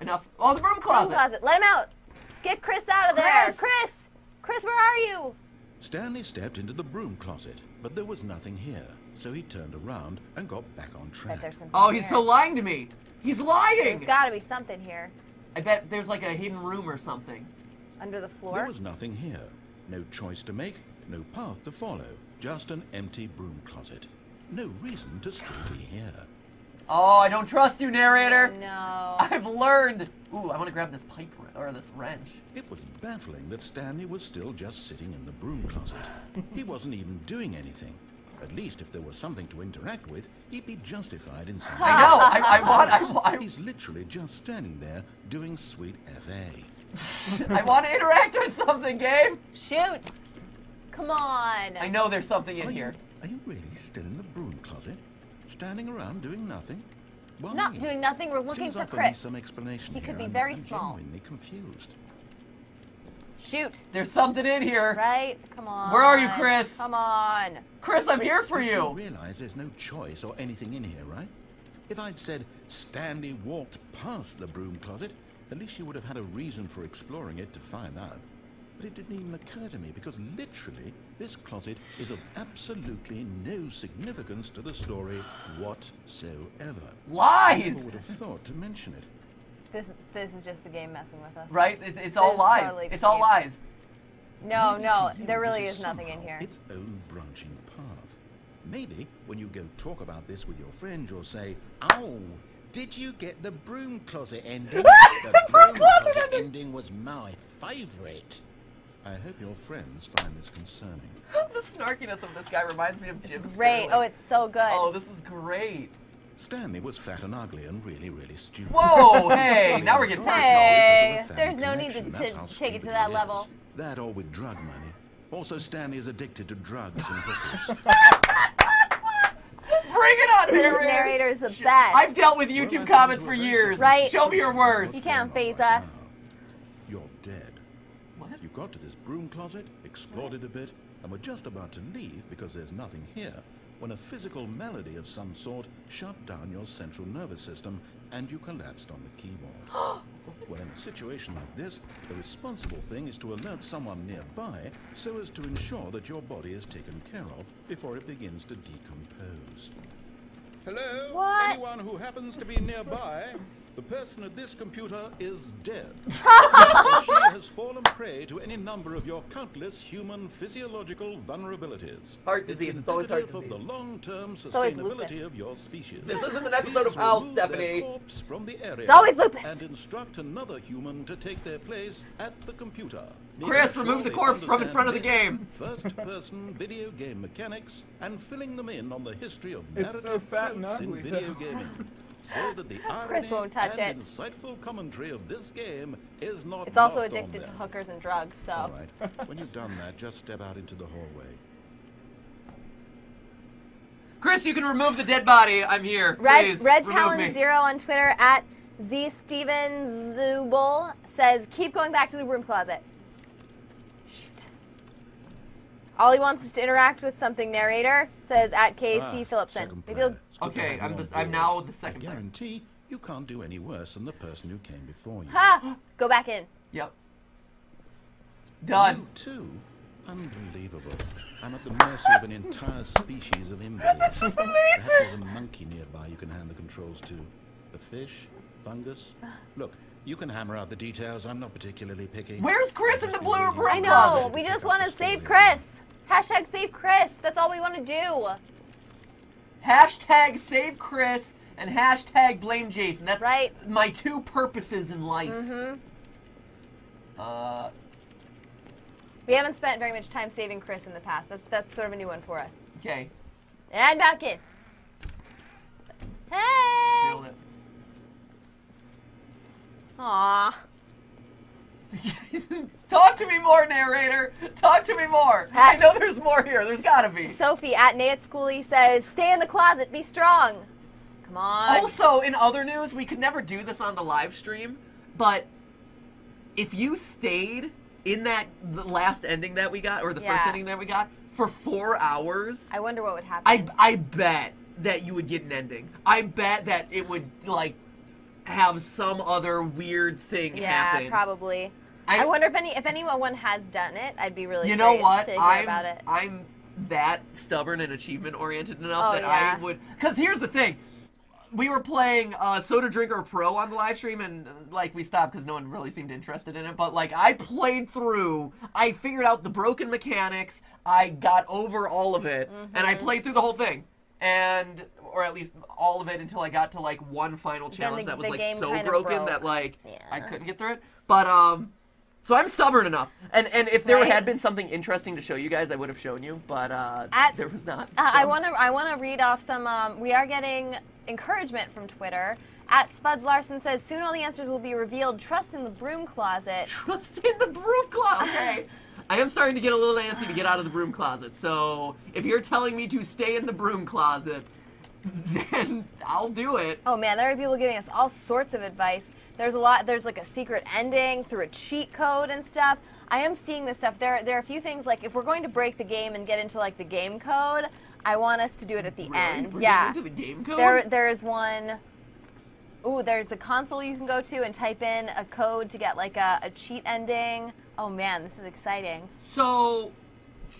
enough. Oh, the broom Broom closet. closet. Let him out. Get Chris out of there. Chris! Chris! Chris, where are you? Stanley stepped into the broom closet, but there was nothing here, so he turned around and got back on Bet track. there's Oh, he's here. still lying to me. He's lying. There's gotta be something here. I bet there's like a hidden room or something. Under the floor? There was nothing here. No choice to make, no path to follow, just an empty broom closet. No reason to still be here. Oh, I don't trust you, narrator. No. I've learned. Ooh, I want to grab this pipe or this wrench. It was baffling that Stanley was still just sitting in the broom closet. he wasn't even doing anything. At least if there was something to interact with, he'd be justified in saying, I know. I, I want. I, wa- I, He's literally just standing there doing sweet FA. I want to interact with something, Gabe. Shoot! Come on. I know there's something in Are you, here. are you really still in the broom closet? Standing around doing nothing? Why? Not doing nothing. We're looking Please for offer me Chris. some explanation He could here. be I'm- very I'm small. genuinely confused. Shoot. There's something in here. Right? Come on. Where are you, Chris? Come on. Chris, I'm here for You you. realize there's no choice or anything in here, right? If I'd said Stanley walked past the broom closet, at least you would have had a reason for exploring it to find out. But it didn't even occur to me because literally this closet is of absolutely no significance to the story whatsoever. Lies. Who would have thought to mention it? This this is just the game messing with us. Right? It, it's all is lies. totally it's all lies. No, Maybe no, there really is nothing in here. Its own branching path. Maybe when you go talk about this with your friend, you'll say, "Oh, did you get the broom closet ending? the broom closet ending was my favourite." I hope your friends find this concerning. the snarkiness of this guy reminds me of Jim Great. Sterling. Oh, it's so good. Oh, this is great. Stanley was fat and ugly and really, really stupid. Whoa, hey, now we're getting personal. Hey, Because of a family there's no need to- to take it to that he level. That or with drug money. Also, Stanley is addicted to drugs and hookers. Bring it on, This narrator. narrator is the best. I've dealt with YouTube comments for years. Right. Show me your worst. You can't faze us. You're dead. What? You got to this broom closet, explored it a bit, and were just about to leave because there's nothing here when a physical malady of some sort shut down your central nervous system and you collapsed on the keyboard. well, in a situation like this, the responsible thing is to alert someone nearby so as to ensure that your body is taken care of before it begins to decompose. Hello? What? Anyone who happens to be nearby? The person at this computer is dead. she has fallen prey to any number of your countless human physiological vulnerabilities. Heart disease, it's always heart indicative of the long-term sustainability of your species. This isn't an episode of Please House, remove their Stephanie. corpse from the area It's always lupus. And instruct another human to take their place at the computer. Chris, remove the corpse from in front of the game. First-person video game mechanics and filling them in on the history of It's so narrative fat and tropes in video gaming. So that the irony won't touch and it. insightful commentary of this game is not It's also addicted to hookers and drugs, so. All right. when you've done that, just step out into the hallway. Chris, you can remove the dead body. I'm here. Red Please, Red Talon me. Zero on Twitter at Z Steven Zubul says, "Keep going back to the room closet." Shoot. All he wants is to interact with something. Narrator says at KC Ah, Phillipson. Maybe player. he'll It's good to Okay, I'm the- I'm now the I second player. guarantee you can't do any worse than the person who came before you. ha go back in. Yep. Done. You too? Unbelievable. I'm at the mercy of an entire species of invalids. Perhaps there's a monkey nearby you can hand the controls to. A fish? Fungus? Look, you can hammer out the details. I'm not particularly picky. Where's Chris in the blue waiting broom I know. We just want to save. Chris. Hashtag save Chris. That's all we want to do. Hashtag save Chris and hashtag blame Jason. That's Right. my two purposes in life. Mm-hmm. Uh, We haven't spent very much time saving Chris in the past. That's that's sort of a new one for us. okay. And back in. Hey. Nailed it. Aw. Talk to me more, narrator. Talk to me more. I know there's more here. There's gotta be. Sophie at Nate Schoolie says, "Stay in the closet. Be strong." Come on. Also, in other news, we could never do this on the live stream, but if you stayed in that the last ending that we got, or the first ending that we got, for four hours, I wonder what would happen. I I bet that you would get an ending. I bet that it would like have some other weird thing Yeah, happen. Yeah, probably. I- I, wonder if any if anyone has done it. I'd be really you know what? to hear I'm about it. I'm that stubborn and achievement oriented enough Oh, that yeah. I would. Because here's the thing. We were playing uh, Soda Drinker Pro on the live stream, and like we stopped because no one really seemed interested in it. But like I played through, I figured out the broken mechanics. I got over all of it, and I Mm-hmm. played through the whole thing, and or at least all of it until I got to like one final challenge the- that was like so broken broke. that like I couldn't get through it. But um, so I'm stubborn enough, and and if there Right. had been something interesting to show you guys, I would have shown you, but uh, At- there was not. Uh, I want to I want to read off some. Um, we are getting encouragement from Twitter. At Spuds Larson says, "Soon all the answers will be revealed. Trust in the broom closet." trust in the broom closet. Okay. I am starting to get a little antsy to get out of the broom closet. So if you're telling me to stay in the broom closet, then I'll do it. Oh man, there are people giving us all sorts of advice. There's a lot. There's like a secret ending through a cheat code and stuff. I am seeing this stuff. There, there are a few things like if we're going to break the game and get into like the game code, I want us to do it at the Really? end. We're yeah. getting into the game code. There, there's one Ooh, there's a console you can go to and type in a code to get like a, a cheat ending. Oh man, this is exciting. So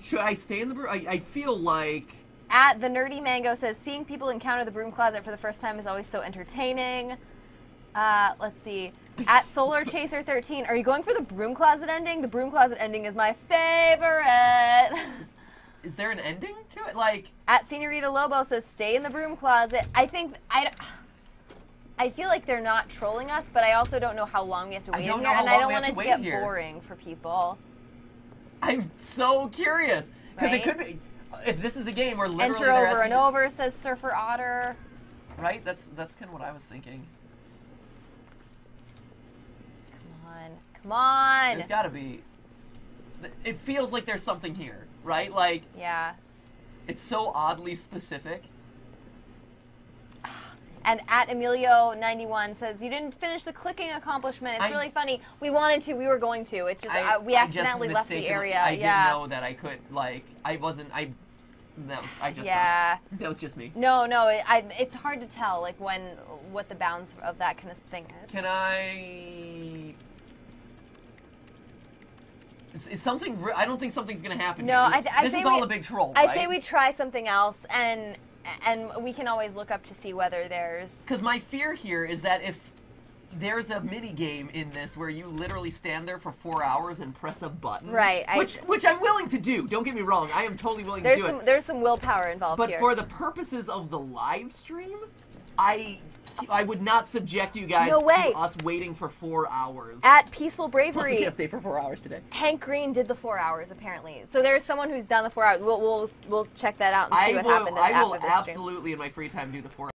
should I stay in the broom? I, I feel like At the Nerdy Mango says, seeing people encounter the broom closet for the first time is always so entertaining. Uh, let's see. At Solar Chaser 13, are you going for the broom closet ending? The broom closet ending is my favorite. is there an ending to it? Like At Senorita Lobo says, stay in the broom closet. I think I. I feel like they're not trolling us, but I also don't know how long we have to wait here, and I don't want it to to get here. boring for people. I'm so curious because Right? it could be. If this is a game where literally Enter over and over, says Surfer Otter. right? That's that's kind of what I was thinking. Come on. Come on. There's got to be. It feels like there's something here, right? Like Yeah. it's so oddly specific. And at Emilio91 says, You didn't finish the clicking accomplishment. It's I- really funny. We wanted to. We were going to. It's just, I, uh, we accidentally left the area. I yeah. didn't know that I could like. I wasn't. I. That was. I just. Yeah. That was just me. No, no. It, I, it's hard to tell, like, when, what the bounds of that kind of thing is. Can I? Is, is something? I don't think something's gonna happen. No, here. I th- I this say is all a big troll. I right? say we try something else, and and we can always look up to see whether there's. Because my fear here is that if there's a mini game in this where you literally stand there for four hours and press a button, Right, I- Which which I'm willing to do. Don't get me wrong. I am totally willing to do some it. there's some willpower involved But here. for the purposes of the live stream, I I would not subject you guys No way. to us waiting for four hours. at Peaceful Bravery. Plus, we can't stay for four hours today. Hank Green did the four hours apparently. So there's someone who's done the four hours. We'll we'll, we'll check that out and see I what will. happened I after will this stream. absolutely in my free time do the four